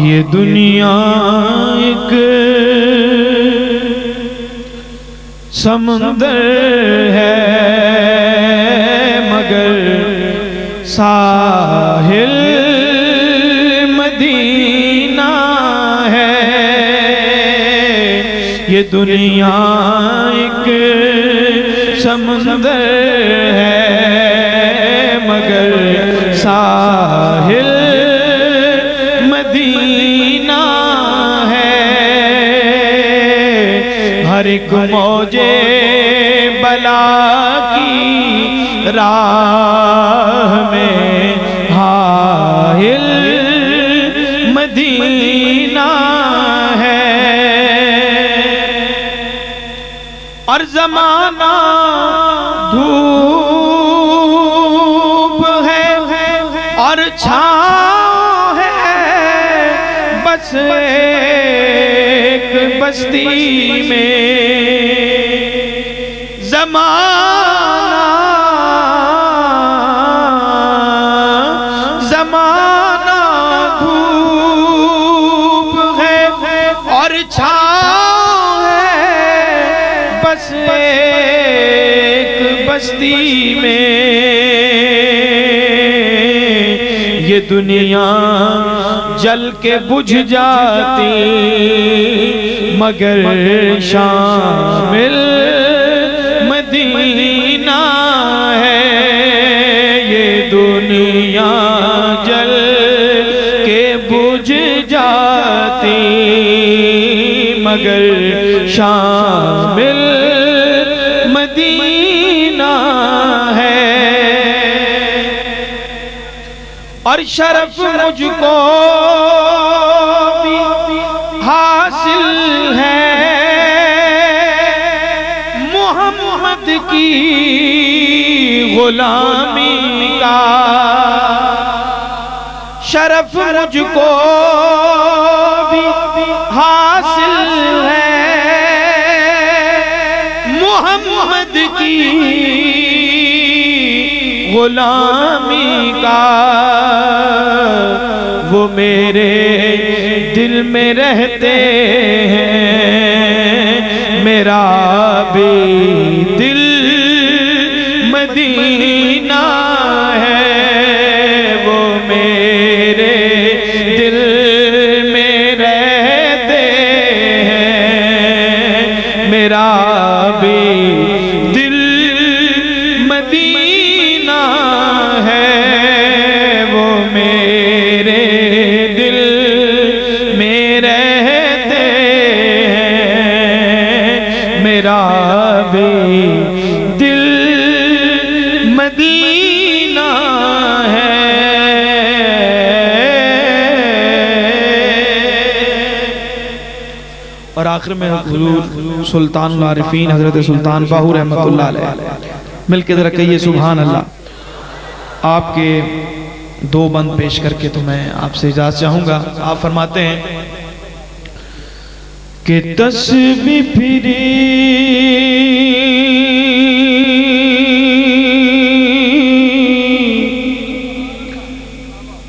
یہ دنیا ایک سمندر ہے مگر ساحل مدینہ ہے۔ یہ دنیا ایک سمندر ہے۔ ایک موجے بلا کی راہ میں حائل مدینہ ہے۔ اور زمانہ دھوپ ہے اور چھاؤں ہے۔ بس ایک بستی میں زمانہ زمانہ دھوپ ہے اور چھاؤں ہے۔ بس ایک بستی میں یہ دنیا جل کے بجھ جاتی، مگر شامل بجھ جاتی، مگر شامل مدینہ ہے۔ اور شرف مجھ کو حاصل ہے۔ محمد کی غلامی شرف مجھ کو بھی حاصل ہے۔ محمد کی غلامی کا وہ میرے دل میں رہتے ہیں۔ میرا بھی دل مدینہ اور آخر میں حضور سلطان العارفین حضرت سلطان باہو رحمت اللہ علیہ۔ مل کے ذرا کہیے سبحان اللہ۔ آپ کے دو بند پیش کر کے تو میں آپ سے اجازت چاہوں گا۔ آپ فرماتے ہیں کہ تسبیح پھری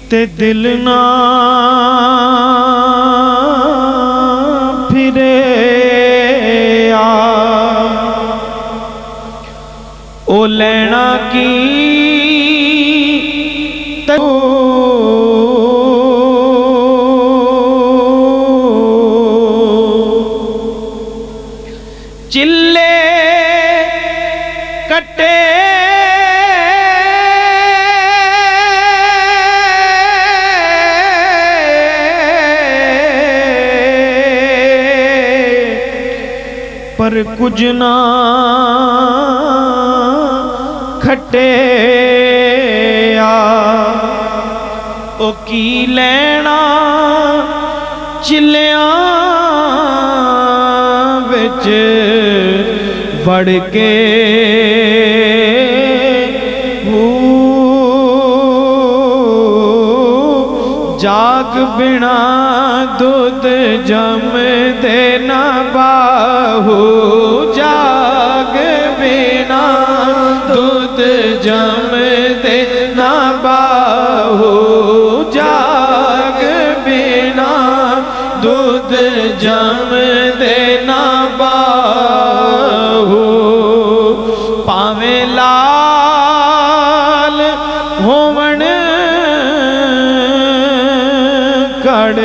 تے دل نہ لینا کی؟ چلے کٹے پر کچھ نہ کھٹے آ او کی لینا چلیاں وچ وڑ کے ہو جاگ بنا دودھ جم دینا مت جم دینا باہو جاگ بینا دودھ جم دینا باہو پاوے لال ہومن کڑ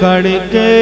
کڑ کے